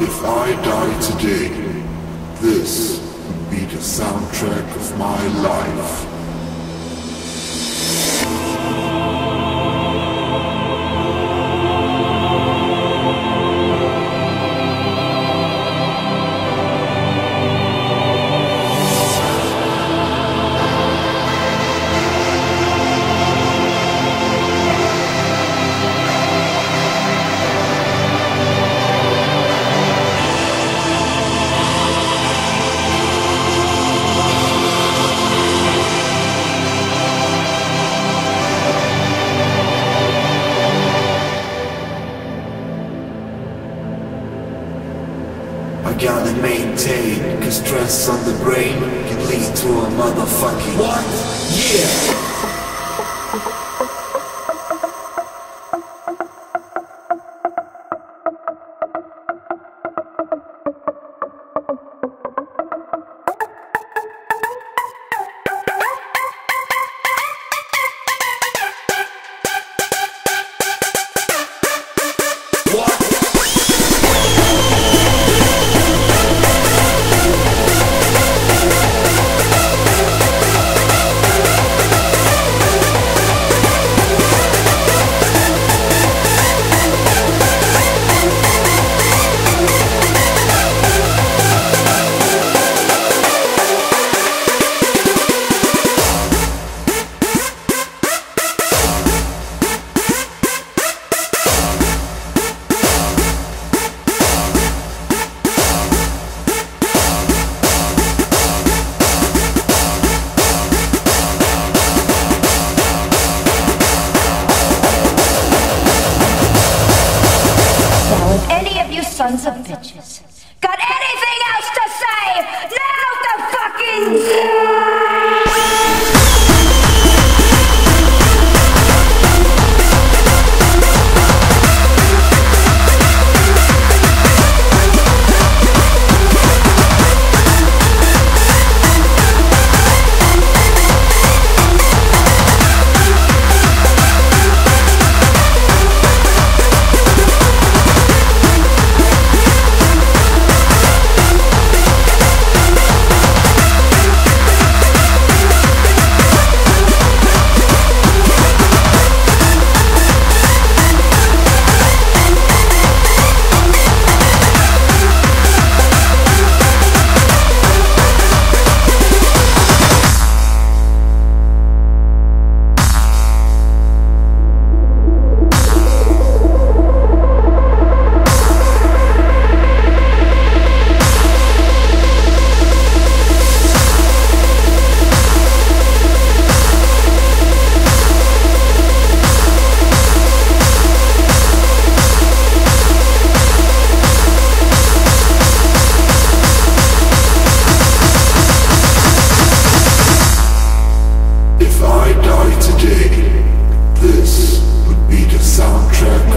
If I die today, this would be the soundtrack of my life. Gotta maintain, cause stress on the brain can lead to a motherfucking What? Yeah! Sons of bitches got anything else to say, now's the fucking! If I die today, this would be the soundtrack